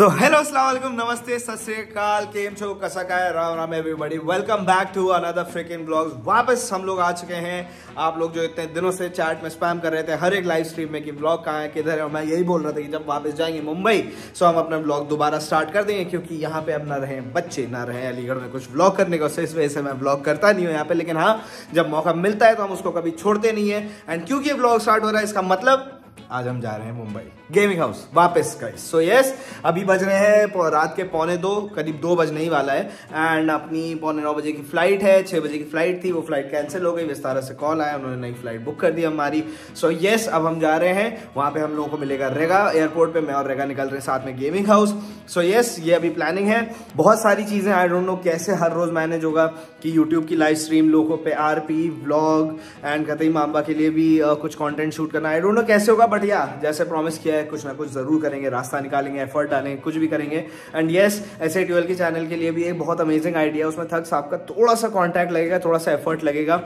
So hello वालेकुम नमस्ते सत श्रीकाल केम छो कसा का है Ram Ram everybody welcome back to another freaking blogs वापस हम लोग आ चुके हैं आप लोग जो इतने दिनों से चैट में स्पैम कर रहे थे हर एक लाइव स्ट्रीम में कि ब्लॉग कहाँ है किधर है और मैं यही बोल रहा था कि जब वापस जाएँगे मुंबई सो हम अपना ब्लॉग दोबारा स्टार्ट कर देंगे क्योंकि यहाँ पे अब ना रहे बच्चे ना रहे अलीगढ़ में कुछ ब्लॉग करने को इस वजह से मैं ब्लॉग करता नहीं हूँ यहाँ पे लेकिन हाँ जब मौका मिलता है तो हम उसको कभी छोड़ते नहीं है एंड क्योंकि ब्लॉग स्टार्ट हो रहा है इसका मतलब आज हम जा रहे हैं मुंबई। गेमिंग हाउस वापस का सो यस अभी बज रहे हैं रात के पौने दो करीब दो बजने ही वाला है। एंड अपनी पौने नौ बजे की फ़्लाइट है छः बजे की फ़्लाइट थी वो फ़्लाइट कैंसिल हो गई विस्तारा से कॉल आया उन्होंने नई फ़्लाइट बुक कर दी हमारी। सो so, यस yes, अब हम जा रहे हैं वहाँ पे हम लोगों को मिलेगा रेगा एयरपोर्ट पे मैं और रेगा निकल रहे साथ में गेमिंग हाउस सो यस ये अभी प्लानिंग है। बहुत सारी चीज़ें आई डोंट नो कैसे हर रोज़ मैनेज होगा कि यूट्यूब की लाइव स्ट्रीम लोगों पे आर पी व्लॉग एंड कतई मामबा के लिए भी कुछ कॉन्टेंट शूट करना। आई डोंट नो कैसे होगा बट या जैसे प्रॉमिस किया है, कुछ ना कुछ ज़रूर करेंगे, रास्ता निकालेंगे एफर्ट डालेंगे, कुछ भी करेंगे। एंड येस ऐसे ट्वेल्व के चैनल के लिए भी एक बहुत अमेजिंग आइडिया है। उसमें थक साहब का थोड़ा सा कॉन्टैक्ट लगेगा थोड़ा सा एफर्ट लगेगा।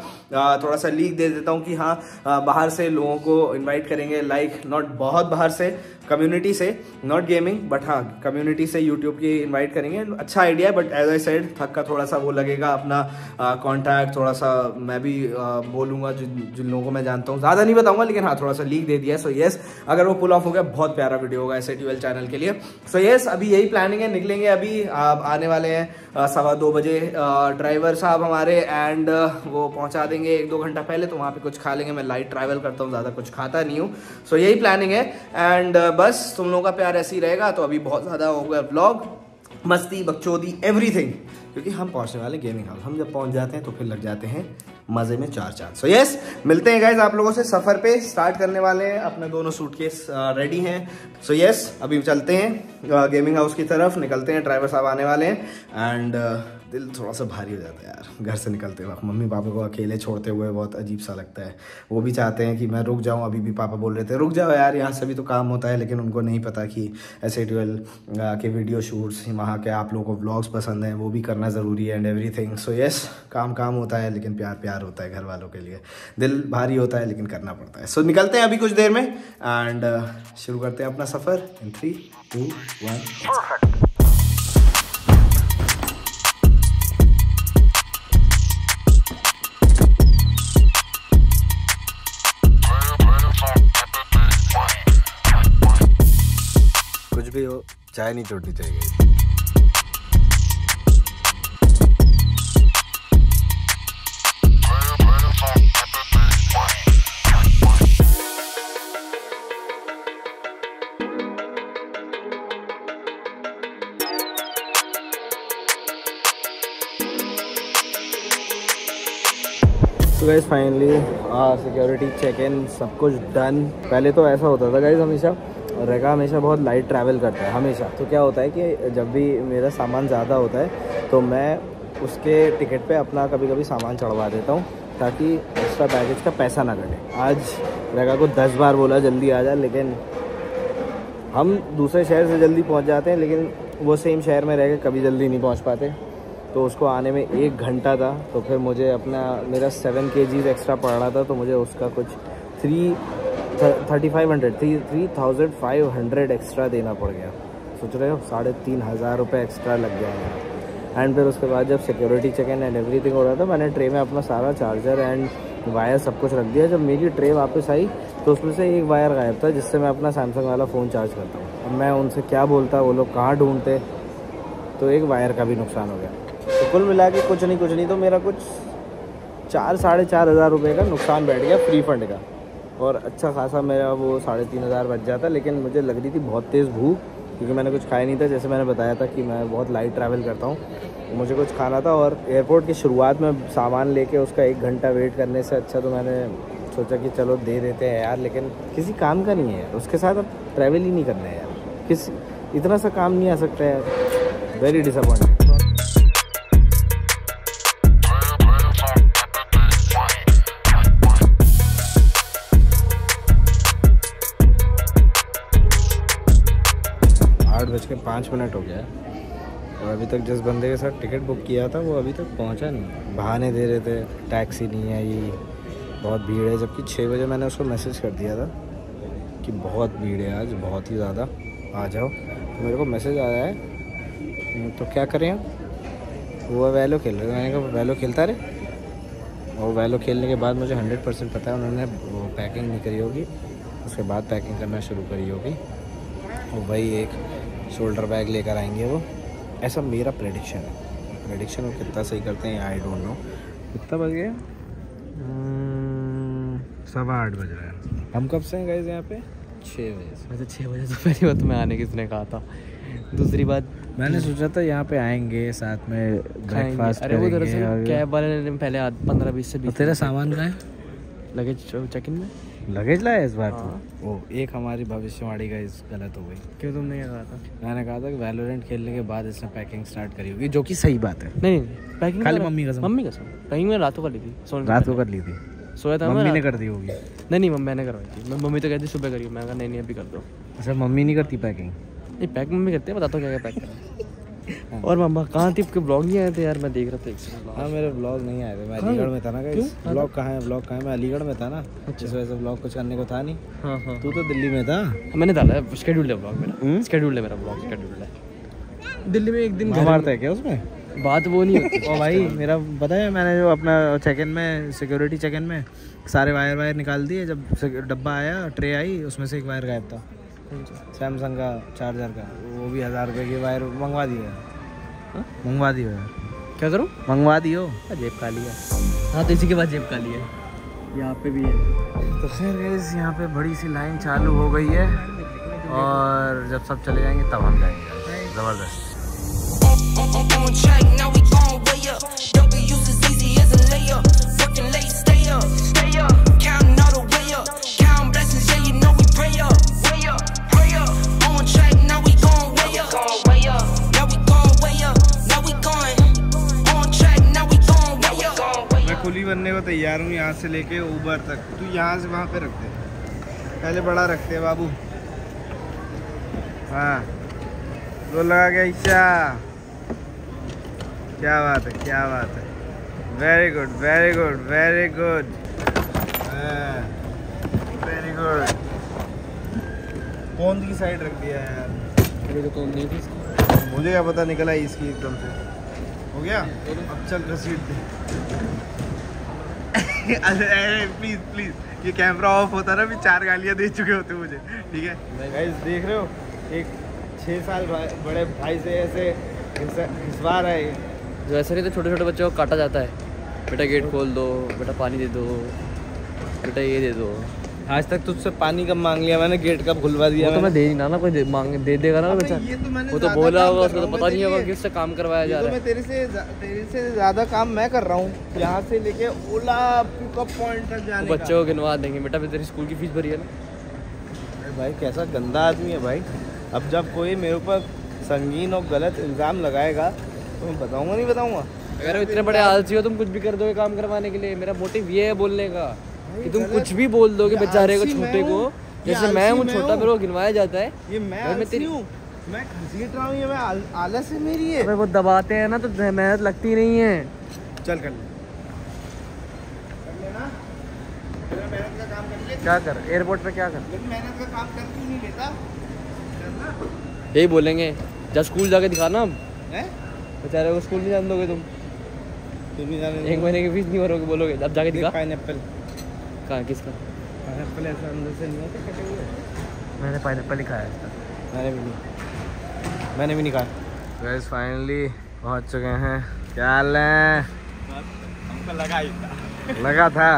थोड़ा सा लीक दे देता हूँ कि हाँ बाहर से लोगों को इन्वाइट करेंगे। लाइक नॉट बहुत बाहर से कम्युनिटी से नॉट गेमिंग बट हाँ कम्युनिटी से यूट्यूब की इन्वाइट करेंगे। अच्छा आइडिया है बट एज आई साइड थक का थोड़ा सा वो लगेगा अपना कॉन्टैक्ट थोड़ा सा मैं भी बोलूँगा जिन जिन लोगों को मैं जानता हूँ। ज़्यादा नहीं बताऊँगा लेकिन हाँ थोड़ा सा लीक दे दिया सो so, येस yes, अगर वो पुल ऑफ़ हो गया बहुत प्यारा वीडियो होगा एस चैनल के लिए। सो so, येस yes, अभी यही प्लानिंग है निकलेंगे अभी। आप आने वाले हैं सवा दो बजे। ड्राइवर साहब हमारे एंड वो पहुँचा देंगे एक दो घंटा पहले तो वहाँ पे कुछ खा लेंगे। मैं लाइट ट्रैवल करता हूँ ज़्यादा कुछ खाता नहीं हूँ। सो so, यही प्लानिंग है एंड बस, तुम लोगों का प्यार ऐसे ही रहेगा तो अभी बहुत ज़्यादा हो गया ब्लॉग मस्ती, बकचोदी एवरीथिंग क्योंकि हम पहुँचने वाले गेमिंग हाउस हम जब पहुँच जाते हैं तो फिर लग जाते हैं मज़े में चार चाँद। सो यस मिलते हैं गाइज़ आप लोगों से सफ़र पे। स्टार्ट करने वाले हैं, अपने दोनों सूटकेस रेडी हैं। सो so यस अभी चलते हैं गेमिंग हाउस की तरफ़। निकलते हैं ड्राइवर साहब आने वाले हैं। एंड दिल थोड़ा सा भारी हो जाता है यार, घर से निकलते वक्त। मम्मी पापा को अकेले छोड़ते हुए बहुत अजीब सा लगता है। वो भी चाहते हैं कि मैं रुक जाऊँ, अभी भी पापा बोल रहे थे, रुक जाओ यार, यहाँ से भी तो काम होता है। लेकिन उनको नहीं पता कि ऐसे ट्वेल्व के वीडियो शूट्स, वहाँ के आप लोगों को ब्लॉग्स पसंद हैं, वो भी करना ज़रूरी है एंड एवरी सो येस काम काम होता है, लेकिन प्यार प्यार होता है घर वालों के लिए। दिल भारी होता है, लेकिन करना पड़ता है। सो निकलते हैं अभी कुछ देर में एंड शुरू करते हैं अपना सफ़र। इन थ्री टू वन चाय नहीं छोड़नी चाहिए। Guys finally security check in सब कुछ डन पहले तो ऐसा होता था गाइज़ हमेशा रेगा हमेशा बहुत लाइट ट्रैवल करता है, हमेशा। तो क्या होता है कि जब भी मेरा सामान ज़्यादा होता है तो मैं उसके टिकट पे अपना कभी कभी सामान चढ़वा देता हूँ, ताकि एक्स्ट्रा बैगेज का पैसा ना कटे। आज रेगा को दस बार बोला, जल्दी आ जाए लेकिन हम दूसरे शहर से जल्दी पहुँच जाते हैं, लेकिन वो सेम शहर में रह के कभी जल्दी नहीं पहुँच पाते। तो उसको आने में एक घंटा था तो फिर मुझे अपना, मेरा सेवन के एक्स्ट्रा पड़ रहा था तो मुझे उसका कुछ three thirty five hundred, three three thousand five hundred extra देना पड़ गया। सोच रहे हो? साढ़े तीन हज़ार रुपये एक्स्ट्रा लग गया एंड फिर उसके बाद जब security check in and everything हो रहा था, मैंने ट्रे में अपना सारा चार्जर एंड वायर सब कुछ रख दिया। जब मेरी ट्रे वापस आई तो उसमें से एक वायर गायब था, जिससे मैं अपना सैमसंग वाला फ़ोन चार्ज करता हूँ। अब मैं उनसे क्या बोलता, वो लोग कहाँ ढूंढते? तो एक वायर का भी नुकसान हो गया। तो कुल मिला के कुछ नहीं कुछ नहीं तो मेरा कुछ चार साढ़े चार हज़ार रुपये का नुकसान बैठ गया फ्री फंड का। और अच्छा खासा मेरा वो साढ़े तीन हज़ार बच जाता, लेकिन मुझे लग रही थी बहुत तेज़ भूख, क्योंकि मैंने कुछ खाया नहीं था, जैसे मैंने बताया था कि मैं बहुत लाइट ट्रैवल करता हूँ। मुझे कुछ खाना था और एयरपोर्ट की शुरुआत में सामान लेके उसका एक घंटा वेट करने से अच्छा तो मैंने सोचा कि चलो दे देते हैं यार, लेकिन किसी काम का नहीं है उसके साथ अब ट्रैवल ही नहीं करना है यार। किस, इतना सा काम नहीं आ सकता है वेरी डिसअपॉइंटेड बज के पाँच मिनट हो गया है और अभी तक जिस बंदे के साथ टिकट बुक किया था वो अभी तक पहुँचा नहीं। बहाने दे रहे थे, टैक्सी नहीं आई, बहुत भीड़ है। जबकि छः बजे मैंने उसको मैसेज कर दिया था कि बहुत भीड़ है आज, बहुत ही ज़्यादा। आ जाओ। तो मेरे को मैसेज आया है तो क्या करें वो वैलो खेल रहे मैंने कहा वैलो खेलता रहे और वैलो खेलने के बाद मुझे हंड्रेड परसेंट पता है, उन्होंने वो पैकिंग नहीं करी होगी। उसके बाद पैकिंग करना शुरू करी होगी। और वही एक शोल्डर बैग लेकर आएँगे वो। ऐसा मेरा प्रडिक्शन है। प्रडिक्शन वो कितना सही करते हैं आई डोंट नो कितना बज गया? सवा आठ बज रहा है। हम कब से हैं गए यहाँ पे? छः बजे से। वैसे छः बजे से पहली बात मैं आने किसने कहा था। दूसरी बात मैंने सोचा था यहाँ पे आएँगे साथ में ब्रेकफास्ट अरे वो दरअसल कैब वाले ने पहले पंद्रह बीस से बीस तेरा सामान कहाँ है? लगेज चेक इन में? लगेज लाया इस बार हाँ। तो वो एक हमारी भविष्यवाणी का इस गलत हो गई। क्यों तुमने क्या कहा था? मैंने कहा था कि वैलोरेंट खेलने के बाद इसने पैकिंग स्टार्ट करी होगी जो कि सही बात है। नहीं नहीं पैकिंग खाली मम्मी कसम। मम्मी कसम पैकिंग मैंने रातों कर ली थी सोने रात को कर ली थी? सोया था मम्मी ने कर दी होगी। नहीं नहीं मम्मी मैंने करवाई थी। मैं मम्मी तो कहती सुबह करिए मैं कहा नहीं नहीं अभी कर दो। अच्छा मम्मी नहीं करती पैकिंग नहीं पैक मम्मी करते हैं बताता हूँ क्या क्या पैक करना और मामा कहाँ थी? आपके ब्लॉग नहीं आए थे यार मैं देख रहा था हाँ मेरे ब्लॉग नहीं आए थे। मैं अलीगढ़ में था ना क्यों? ब्लॉग कहाँ है? ब्लॉग कहाँ है? मैं अलीगढ़ में था ना। अच्छा। इस वजह से ब्लॉग कुछ करने को था नहीं। हाँ हाँ। तू तो दिल्ली में था। मैंने डाला है शेड्यूल्ड है ब्लॉग मेरा। हम्म? शेड्यूल्ड है मेरा ब्लॉग शेड्यूल्ड है। दिल्ली में एक दिन घर मारता है क्या उसमें? बात वो नहीं होती। ओ भाई मेरा पता है मैंने जो अपना चेक इन में सिक्योरिटी चेक इन में सारे वायर वायर निकाल दिए जब डब्बा आया ट्रे आई उसमें से एक वायर गायब था। सैमसंग का चार्जर का। वो भी हज़ार रुपये की वायर मंगवा दिया हाँ? मंगवा दियो यार क्या करूँ? मंगवा दियो जेब खाली है। हाँ तो इसी के बाद जेब खाली है। यहाँ पे भी है। तो खैर गाइस यहाँ पे बड़ी सी लाइन चालू हो गई है और जब सब चले जाएँगे तब हम जाएँगे। ज़बरदस्त। कुली बनने को तैयार हूँ यहाँ से लेके ऊबर तक। तू यहाँ से वहाँ पे रख दे पहले बड़ा रखते बाबू। हाँ। तो लगा गया ईशा। क्या बात है क्या बात है। Very good very good very good very good कौन सी साइड रख दिया है यार? तो कौन नहीं मुझे क्या पता निकला इसकी एकदम से। हो गया? अब चल रसीद दे अरे प्लीज़ प्लीज़ ये कैमरा ऑफ़ होता ना भी चार गालियाँ दे चुके होते मुझे। ठीक है? गाइस देख रहे हो? एक छः साल भाई- बड़े भाई से ऐसे घिस- घिसवा रहा है। जो ऐसा नहीं तो छोटे छोटे बच्चों को काटा जाता है। बेटा गेट खोल दो बेटा पानी दे दो बेटा ये दे दो। आज तक तुझसे पानी कब मांग लिया? मैंने गेट कब खुलवा दिया? वो तो मैं दे नहीं ना ना कोई दे, मांग दे देगा ना बेचारा। तो वो तो बोला होगा उसको तो पता नहीं होगा किससे काम करवाया जा तो रहा है। तेरे से तेरे से ज़्यादा काम मैं कर रहा हूँ। यहाँ से लेके ओला पिकअप पॉइंट तक जाने का। बच्चों को गिनवा देंगे। बेटा भी तेरी स्कूल की फ़ीस भरी है ना? भाई कैसा गंदा आदमी है भाई। अब जब कोई मेरे ऊपर संगीन और गलत इल्ज़ाम लगाएगा तो मैं बताऊँगा नहीं बताऊँगा? अगर इतने बड़े आलसी हो तुम कुछ भी कर दोगे काम करवाने के लिए। मेरा मोटिव ये है बोलने का। कि तुम कुछ भी बोल दोगे ये बेचारे को छोटे को। जैसे मैं हूँ छोटा मेरे को गिनवाया जाता है। ये मैं मैं तेरी- मैं घसीट रहा हूँ ये मैं आलस है मेरी है वो दबाते हैं ना तो मेहनत लगती नहीं है। चल कर ले। का क्या कर? एयरपोर्ट पे क्या कर? मेहनत का काम कर नहीं लेता यही बोलेंगे। जब स्कूल जाके दिखाना अब। बेचारे को स्कूल नहीं जान दोगे तुम। तू भी जाने एक महीने की फ़ीस नहीं भरोगे बोलोगे। अब जाके दिखा पाइनएप्पल कहाँ किसका? पाइनएप्पल ऐसा अंदर से नहीं होता मैंने पाइनएप्पल ही खाया इसका मैंने भी नहीं। मैंने भी नहीं कहा गैस फाइनली पहुँच चुके हैं। क्या हाल है? हमको लगा ही था। लगा था?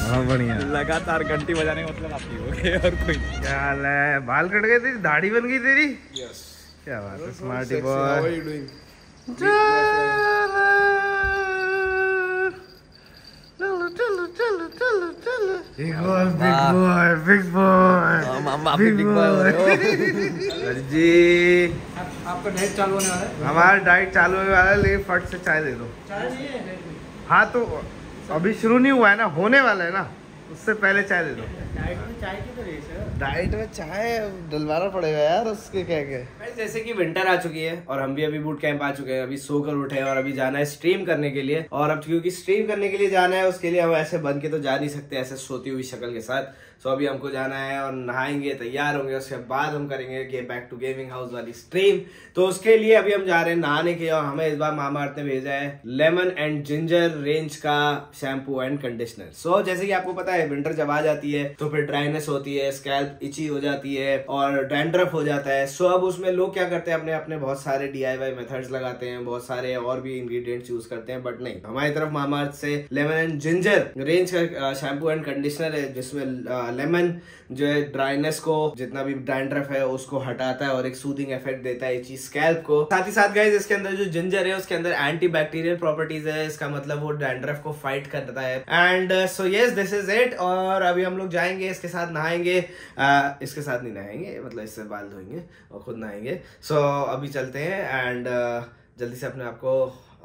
हाँ बढ़िया। लगातार घंटी बजाने का मतलब आप ही हो गए और कोई क्या हाल है? बाल कट गए तेरी? दाढ़ी बन गई तेरी? क्या बात है smarty boy big boy big boy big boy मामा बिग बॉय हो रहे हो जी आपका डाइट चालू होने वाला है? हमारा डाइट चालू होने वाला है लेकिन फट से चाय दे दो। हाँ तो अभी शुरू नहीं हुआ है ना होने वाला है ना? उससे पहले चाय दे दो। डाइट में चाय की तो रेस है। डाइट में चाय डलवाना पड़ेगा यार उसके क्या क्या। जैसे कि विंटर आ चुकी है और हम भी अभी बूट कैंप आ चुके हैं अभी सोकर उठे हैं और अभी जाना है स्ट्रीम करने के लिए। और अब क्योंकि स्ट्रीम करने के लिए जाना है उसके लिए हम ऐसे बन के तो जा नहीं सकते ऐसे सोती हुई शक्ल के साथ। सो अभी हमको जाना है और नहाएँगे, तैयार होंगे, उसके बाद हम करेंगे कि बैक टू गेमिंग हाउस वाली स्ट्रीम तो उसके लिए अभी हम जा रहे हैं नहाने के और हमें इस बार मामा अर्थ ने भेजा है लेमन एंड जिंजर रेंज का शैम्पू एंड कंडीशनर सो जैसे कि आपको पता है विंटर जब आ जाती है तो फिर ड्राइनेस होती है स्कैल्प इची हो जाती है और डैंड्रफ हो जाता है. सो अब उसमें लोग क्या करते हैं, अपने अपने बहुत सारे डी मेथड्स लगाते हैं, बहुत सारे और भी इंग्रेडिएंट्स यूज़ करते हैं बट नहीं. हमारी तरफ़ मामा अर्थ से लेमन एंड जिंजर रेंज का शैम्पू एंड कंडीशनर है, जिसमें लेमन जो है ड्राइनेस को जितना भी डैंड्रफ है उसको हटाता है और एक सूदिंग इफ़ेक्ट देता है ये चीज़ स्कैल्प को। साथ ही साथ गाइज़ इसके अंदर जो जिंजर है उसके अंदर एंटी बैक्टीरियल प्रॉपर्टीज़ है इसका मतलब वो डैंड्रफ को फाइट करता है। And so yes this is it और अभी हम लोग जाएँगे इसके साथ नहाएँगे। Uh, इसके साथ नहीं नहाएँगे मतलब इससे बाल धोएँगे और खुद नहाएँगे। सो so, अभी चलते हैं एंड uh, जल्दी से अपने आप को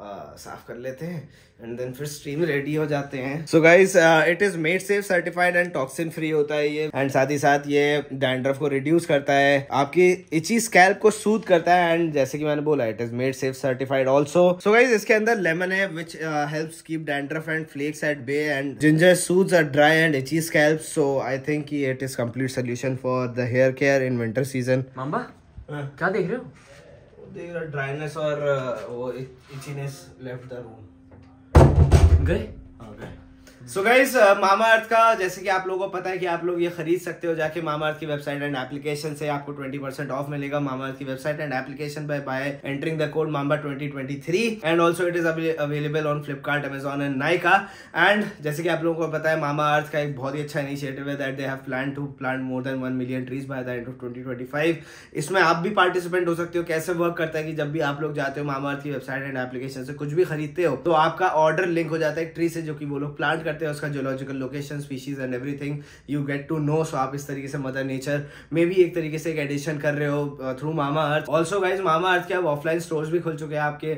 साफ़ कर लेते हैं एंड देन फिर स्ट्रीम रेडी हो जाते हैं। So guys it is made safe certified and toxin free होता है ये। एंड साथ ही साथ ये डैंड्रफ को रिड्यूस करता है। आपकी इची स्कैल्प को सूद करता है एंड जैसे कि मैंने बोला it is made safe certified also so guys इसके अंदर लेमन है which helps keep dandruff and flakes at bay and ginger soothes a dry and itchy scalp so I think it is complete solution for the hair care in winter season मामा क्या देख रहे हो? Dryness और वो itchiness left the room गए? So guys मामा अर्थ का जैसे कि आप लोगों को पता है कि आप लोग ये खरीद सकते हो जाके मामा अर्थ की वेबसाइट एंड एप्लीकेशन से आपको 20% परसेंट ऑफ़ मिलेगा मामा अर्थ की website and application by by entering the code mama 2023 and also it is available on Flipkart Amazon and Nykaa and जैसे कि आप लोगों को पता है मामा अर्थ का एक बहुत ही अच्छा इनिशिएटिव है that they have plan to plant more than one million trees by the end of 2025 इसमें आप भी पार्टिसिपेंट हो सकते हो, कैसे वर्क करता है कि जब भी आप लोग जाते हो मामा अर्थ की वेबसाइट एंड एप्लीकेशन से कुछ भी खरीदते हो तो आपका ऑर्डर लिंक हो जाता है एक ट्री से जो कि वो लोग प्लांट हैं उसका geological location species and everything you get to know so आप इस तरीके से मदर नेचर में भी एक तरीके से एक एडिशन कर रहे हो through Mamaearth also guys Mamaearth के अब ऑफलाइन स्टोर्स भी खुल चुके हैं आपके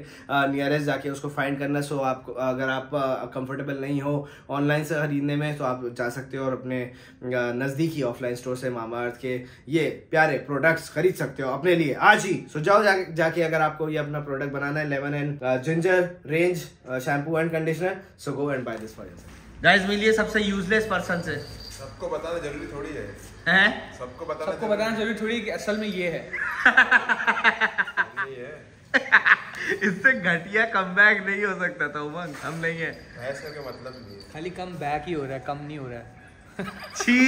नियरेस्ट जाके उसको फाइंड करना. सो आप अगर आप कंफर्टेबल नहीं हो ऑनलाइन से खरीदने में तो आप जा सकते हो और अपने नज़दीकी ऑफलाइन स्टोर से मामा अर्थ के ये प्यारे प्रोडक्ट्स खरीद सकते हो अपने लिए. आज ही. सो जाओ जा, जाके अगर आपको ये अपना प्रोडक्ट बनाना है lemon and ginger range shampoo and conditioner so go and buy this for yourself guys मिलिए सबसे यूजलेस पर्सन से। सबको बताना ज़रूरी थोड़ी है। हैं? सबको बताना सबको बताना ज़रूरी थोड़ी कि असल में ये है। है। इससे घटिया कमबैक नहीं हो सकता था उमंग। हम नहीं है। बहस करके मतलब नहीं है। खाली कम बैक ही हो रहा है कम नहीं हो रहा है। छी।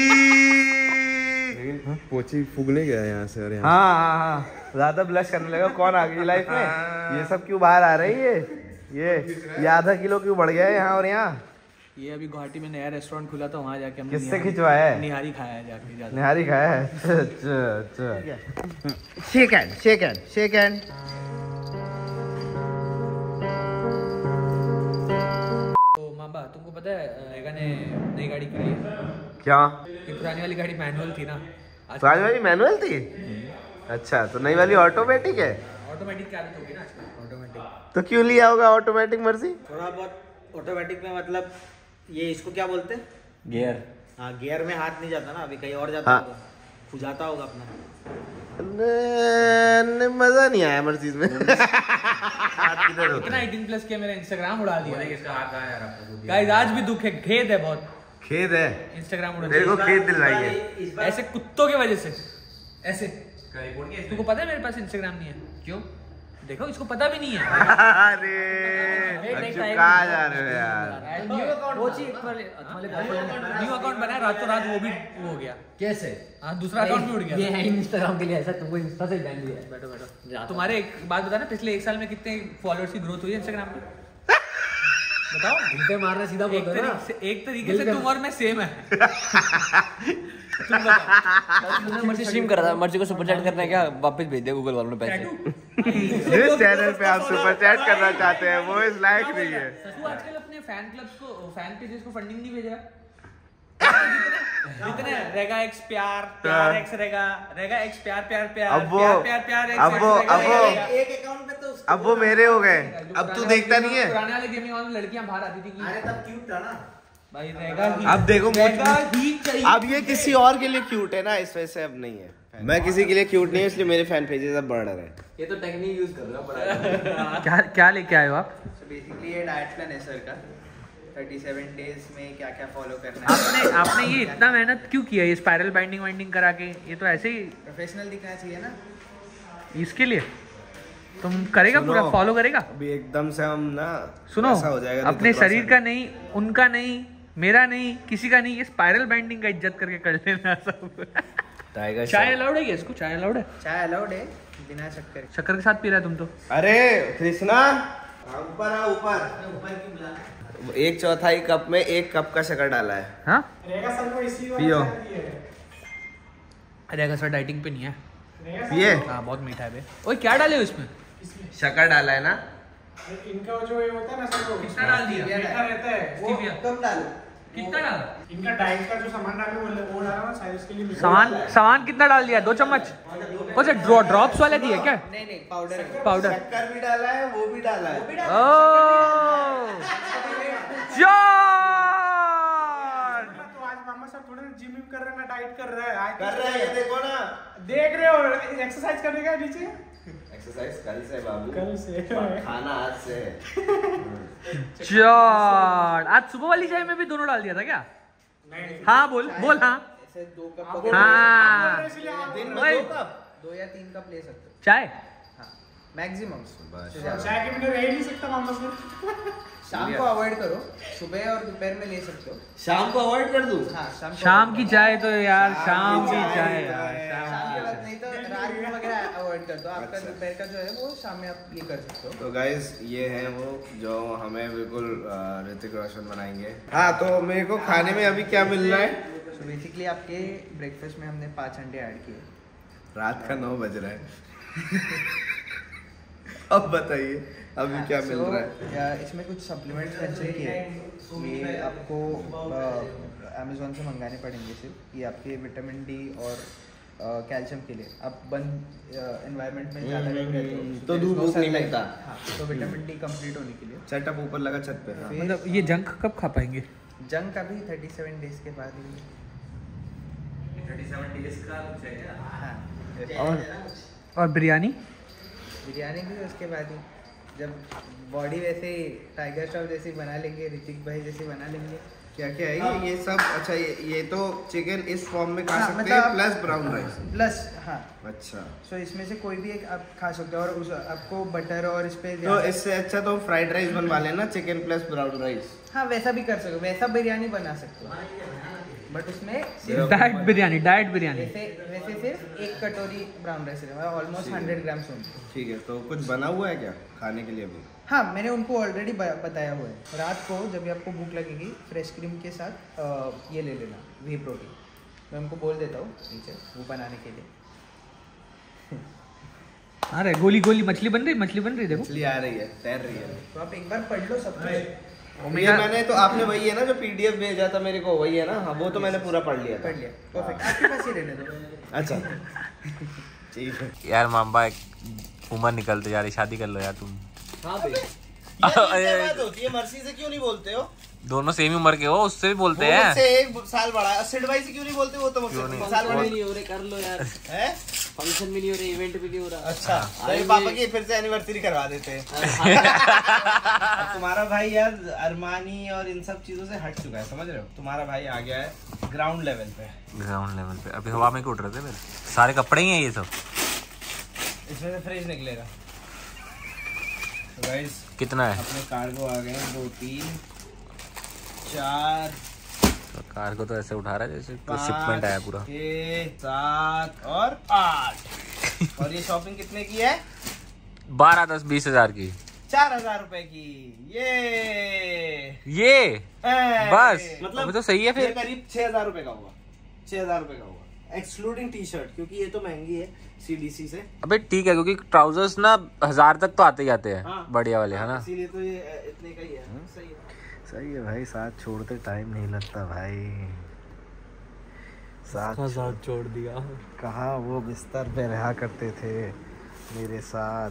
लेकिन पोची फूकने गया यहाँ से और यहाँ हाँ हाँ हाँ। ज़्यादा ब्लश करने लगा कौन आ गई लाइफ में? ये सब क्यों बाहर आ रही है? ये ये आधा किलो क्यों बढ़ गया है यहाँ और यहाँ? ये अभी गुवाहाटी में नया रेस्टोरेंट खुला था वहाँ जाके हमने किससे खिंचवाया है? निहारी खाया है जाके जाके निहारी खाया है? अच्छा अच्छा। Shake hand shake hand shake hand तो मामा तुमको पता है रेगा ने नई गाड़ी खरीदी है? क्या? पुरानी वाली गाड़ी मैनुअल थी ना। आज पुरानी वाली मैनुअल थी? अच्छा तो नई वाली ऑटोमेटिक है? ऑटोमेटिक की आदत होगी ना ऑटोमेटिक तो क्यों लिया होगा ऑटोमेटिक मर्ज़ी? थोड़ा बहुत ऑटोमेटिक में मतलब ये इसको क्या बोलते हैं? गियर हाँ गियर में हाथ नहीं जाता ना अभी कहीं और जाता हाँ। होगा। खुजाता होगा अपना। ने, ने मज़ा नहीं आया मर्ज़ी में। हाथ इतना है? 18 प्लस किया मेरा इंस्टाग्राम उड़ा दिया। गाइस आज भी दुख है खेद है बहुत। खेद है? इंस्टाग्राम उड़ा को दिया। खेद दिलवाई है। ऐसे कुत्तों की वजह से ऐसे। तुमको पता है मेरे पास इंस्टाग्राम नहीं है? क्यों? देखो इसको पता भी नहीं है। अरे अच्छा जा रहे हो यार। न्यू अकाउंट बनाया रातों रात वो भी हो गया। कैसे? हाँ दूसरा अकाउंट भी उड़ ये है इंस्टाग्राम के लिए ऐसा तुमको इंस्टा से बैन दिया बैठो बैठो। तुम्हारे एक बात बता ना पिछले एक साल में कितने फॉलोअर्स की ग्रोथ हुई है इंस्टाग्राम पे? बताओ। घंटे मारना सीधा एक बोलते ना? एक तरीके से तुम और मैं सेम है। तुम बताओ। मर्ज़ी स्ट्रीम करा। था। मर्ज़ी को सुपर चैट करना है क्या? वापस भेज दिया गूगल वालों ने पैसे। जिस चैनल पे आप सुपर चैट करना चाहते हैं वो इस लायक नहीं है। तू आजकल अपने फ़ैन क्लब्स को फ़ैन पेजेस को फंडिंग नहीं भेज जितने जितने रेगा एक्स प्यार प्यार। एक्स रेगा रेगा एक्स प्यार प्यार प्यार अब वो प्यार प्यार प्यार एक्स अब वो अब वो एक अकाउंट पे तो अब वो मेरे हो गए। अब तू देखता नहीं है। पुराने वाले गेमिंग हॉल लड़कियाँ बाहर आती थी अरे तब क्यूट था ना। भाई रहेगा ही अब देखो ही चाहिए। अब ये किसी और के लिए क्यूट है ना इस वजह से अब नहीं है। मैं किसी के लिए क्यूट नहीं हूँ इसलिए मेरे फ़ैन पेजेस अब बढ़ रहे हैं। ये तो टेक्निक यूज़ कर रहा बड़ा क्या क्या लेके आए हो आप? Basically ये डाइट प्लान है सर का। 37 डेज़ में क्या क्या फॉलो करना है। आपने आपने ये इतना मेहनत क्यों किया ये स्पाइरल बाइंडिंग वाइंडिंग करा के? ये तो ऐसे ही प्रोफेशनल दिखना चाहिए ना। इसके लिए? तुम करेगा पूरा फॉलो करेगा? अभी एकदम से हम ना सुनो ऐसा हो जाएगा अपने शरीर का नहीं उनका नहीं मेरा नहीं किसी का नहीं ये स्पाइरल बाइंडिंग का इज़्ज़त करके कर लेना सब। टाइगर चाय अलाउड है इसको? चाय अलाउड है? चाय अलाउड है बिना शक्कर शक्कर के साथ पी रहा है तुम तो। अरे कृष्णा। ऊपर आ ऊपर। एक चौथाई कप में एक कप का शक्कर डाला है। हाँ? पियो। रहेगा सर डाइटिंग पे नहीं है। पिए। हाँ बहुत मीठा है बे। ओए क्या डाले हो इसमें? शक्कर डाला है ना? इनका जो ये होता है ना सर कितना डाल दिया? मीठा रहता है। वो कम डालो? कितना डाला? इनका डाइट का जो सामान डाले वो डाला ना शायद उसके लिए सामान सामान कितना डाल दिया? दो चम्मच? कौन से ड्रॉ ड्रॉप्स वाले दिए क्या? नहीं नहीं पाउडर पाउडर शक्कर भी डाला है वो भी डाला है। ओह जान तो आज मामा साहब थोड़ा जिम विम कर रहे हैं ना डाइट कर रहे हैं। कर रहे हैं देखो ना। देख रहे हो एक्सरसाइज करने का नीचे एक्सरसाइज कल से बाबू। कल से खाना आज से। आज सुबह वाली चाय में भी दोनों डाल दिया था क्या? हाँ बोल बोल हाँ। दो कप हाँ दिन में दो कप दो या तीन कप ले सकते हो। चाय? हाँ मैक्सिमम। चाय के बिना रह नहीं सकता मामा से शाम को अवॉइड करो। सुबह और दोपहर में ले सकते हो। शाम को अवॉइड कर दूँ? हाँ शाम को शाम की चाय तो यार शाम की चाय। नहीं तो रात वगैरह अवॉइड कर दो। आपका अच्छा। दोपहर का जो है वो शाम में आप ये कर सकते हो। तो गाइस ये हैं वो जो हमें बिल्कुल ऋतिक रोशन बनाएँगे। हाँ तो मेरे को खाने में अभी क्या मिल रहा है? सो बेसिकली आपके ब्रेकफास्ट में हमने पाँच अंडे ऐड किए। रात का नौ बज रहा है। अब बताइए अभी हाँ, क्या so, मिल रहा है? इसमें कुछ सप्लीमेंट्स मेंशन किए हैं ये आपको अमेजोन से मंगाने पड़ेंगे सिर्फ़ ये आपके विटामिन डी और कैल्शियम के लिए। आप बंद एनवायरनमेंट में ज़्यादा टाइम रहते हो तो is धूप नहीं. मिलता। हाँ तो विटामिन डी कंप्लीट होने के लिए। सेटअप ऊपर लगा छत पे हाँ। मतलब ये जंक कब खा पाएँगे? जंक अभी थर्टी सेवन डेज़ के बाद ही। हाँ। और और बिरयानी? बिरयानी भी उसके बाद ही। जब बॉडी वैसे ही टाइगर श्रॉफ जैसी बना लेंगे ऋतिक भाई जैसी बना लेंगे। क्या क्या है ये? ये सब अच्छा ये ये तो चिकन इस फॉर्म में खा हाँ, सकते मतलब हैं प्लस ब्राउन राइस प्लस हाँ। अच्छा। सो इसमें से कोई भी एक आप खा सकते हो और उस आपको बटर और इस पे तो इससे अच्छा तो फ्राइड राइस बनवा लेना चिकन प्लस ब्राउन राइस हाँ वैसा भी कर सकते हो वैसा बिरयानी बना सकते हो। बट उसमें डाइट बिरयानी डाइट बिरयानी। सिर्फ़ एक कटोरी ब्राउन राइस रहेगा ऑलमोस्ट हंड्रेड ग्राम्स होंगे ठीक है तो कुछ बना हुआ है क्या खाने के लिए अभी? हाँ मैंने उनको ऑलरेडी बताया हुआ है। रात को जब भी आपको भूख लगेगी फ्रेश क्रीम के साथ अ, ये ले लेना वी प्रोटीन मैं उनको बोल देता हूँ नीचे वो बनाने के लिए। अरे गोली गोली मछली बन रही मछली बन रही देखो। मछली आ रही है तैर रही है। तो आप एक बार पढ़ लो सब कुछ। ये मैंने तो आपने वही है ना जो पीडीएफ भेजा था मेरे को वही है ना? हाँ वो तो मैंने पूरा पढ़ लिया था। पढ़ लिया। परफेक्ट आपके पास ही रहने दो। अच्छा। ठीक है। यार मामा एक उम्र निकलते जा रही शादी कर लो यार तुम। हाँ भाई। ये बात होती है? मर्सी से क्यों नहीं बोलते हो? दोनों सेम ही उम्र के हो उससे भी बोलते हैं। मुझसे एक साल बड़ा है। सिड भाई से क्यों नहीं बोलते वो तो मुझसे तीन साल बड़ा भी नहीं हो रहे कर लो यार। है? फ़ंक्शन भी नहीं हो रहे इवेंट भी नहीं हो रहा। अच्छा तो ये पापा की फिर से एनिवर्सरी करवा देते हैं। तुम्हारा भाई यार अरमानी और इन सब चीज़ों से हट चुका है समझ रहे हो? तुम्हारा भाई आ गया है ग्राउंड लेवल पे। ग्राउंड लेवल पे। अभी हवा में उठ रहे थे फिर। सारे कपड़े ही हैं ये सब। इसमें से फ्रिज निकलेगा। तो गाइस कितना है? अपने कार्गो आ गए दो तीन। चार। तो कार को तो ऐसे उठा रहा है जैसे शिपमेंट आया पूरा। सात और आठ। और ये शॉपिंग कितने की है? बारह दस बीस हज़ार की। चार हज़ार रूपए की। ये। ये। बस? मतलब तो सही है फिर। करीब छह हज़ार रुपए का होगा। छह हज़ार रूपए का होगा। एक्सक्लूडिंग टी शर्ट क्योंकि ये तो महँगी है सीडीसी से। अबे ठीक है क्योंकि ट्राउजर्स ना हज़ार तक तो आते ही आते हैं। हाँ। बढ़िया वाले है ना? इसीलिए तो ये इतने का ही है। सही है। सही है भाई साथ छोड़ते टाइम नहीं लगता भाई। साथ साथ छोड़ दिया? कहाँ वो बिस्तर पे रहा करते थे मेरे साथ।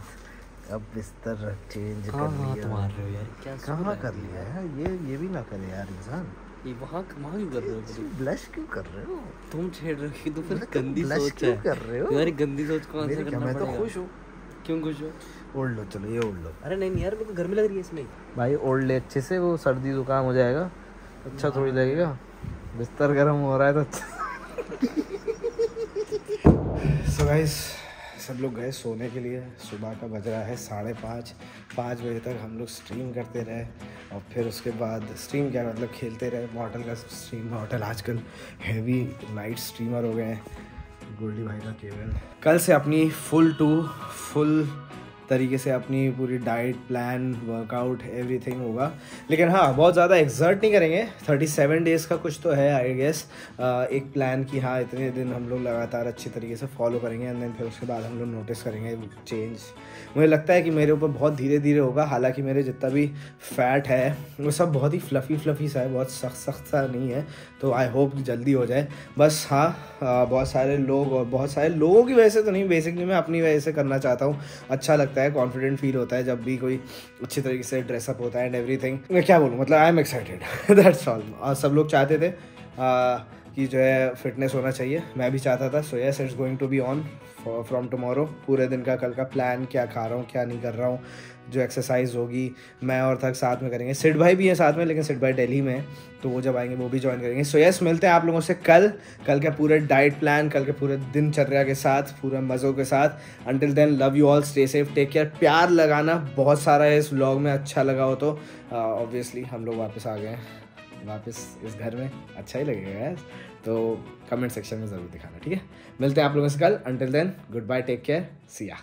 अब बिस्तर चेंज कर लिया। मार रहे हो यार? क्या कहाँ कर लिया है? ये ये भी ना करे यार इंसान। ये वहाँ वहाँ क्यों कर रहे हो? ब्लश क्यों कर रहे हो? तुम छेड़ रहे हो तो फिर गंदी सोच क्यों है कर रहे हो? तुम्हारी गंदी सोच कौन से करना मैं तो खुश हूँ। क्यों खुश हो? ओढ़ लो चलो ये ओढ़ लो अरे नहीं नहीं यार मेरे को गर्मी लग रही है इसमें भाई ओढ़ ले अच्छे से वो सर्दी जुकाम हो जाएगा। अच्छा थोड़ी लगेगा। बिस्तर गर्म हो रहा है तो अच्छा। सो गाइस सब लोग गए सोने के लिए। सुबह का बज रहा है साढ़े पाँच। पाँच बजे तक हम लोग स्ट्रीम करते रहे। और फिर उसके बाद स्ट्रीम क्या मतलब खेलते रहे। मॉडल का स्ट्रीम मॉडल आजकल हैवी नाइट स्ट्रीमर हो गए हैं। गोल्डी भाई का केवल। कल से अपनी फुल टू फुल तरीके से अपनी पूरी डाइट प्लान वर्कआउट एवरीथिंग होगा। लेकिन हाँ बहुत ज़्यादा एक्सर्ट नहीं करेंगे। थर्टी सेवन डेज़ का कुछ तो है आई गेस एक प्लान कि हाँ इतने दिन हम लोग लगातार अच्छी तरीके से फॉलो करेंगे एंड देन फिर उसके बाद हम लोग नोटिस करेंगे चेंज मुझे लगता है कि मेरे ऊपर बहुत धीरे धीरे होगा। हालाँकि मेरे जितना भी फैट है, वो सब बहुत ही फ्लफ़ी फ्लफ़ी सा है, बहुत सख्त सख्त सा नहीं है। तो आई होप जल्दी हो जाए। बस हाँ बहुत सारे लोग और बहुत सारे लोगों की वजह से तो नहीं बेसिकली मैं अपनी वजह से करना चाहता हूँ। अच्छा लगता है। कॉन्फिडेंट फील होता है जब भी कोई अच्छी तरीके से ड्रेसअप होता है एंड एवरीथिंग मैं क्या बोलूँ? मतलब I am excited that's all और सब लोग चाहते थे आ, कि जो है फिटनेस होना चाहिए। मैं भी चाहता था। So yes it's going to be on from tomorrow पूरे दिन का कल का प्लान क्या खा रहा हूँ क्या नहीं कर रहा हूँ। जो एक्सरसाइज होगी मैं और थक साथ में करेंगे। सिड भाई भी हैं साथ में लेकिन सिड भाई दिल्ली में तो वो जब आएँगे वो भी ज्वाइन करेंगे। सो so यस yes, मिलते हैं आप लोगों से कल। कल के पूरे डाइट प्लान कल के पूरे दिनचर्या के साथ पूरे मज़ों के साथ। Until then love you all stay safe take care प्यार लगाना बहुत सारा है इस व्लॉग में अच्छा लगा हो तो। ऑब्वियसली हम लोग वापस आ गए वापस इस घर में अच्छा ही लगेगा तो कमेंट सेक्शन में ज़रूर दिखाना ठीक है? मिलते हैं आप लोगों से कल। Until then good bye take care see ya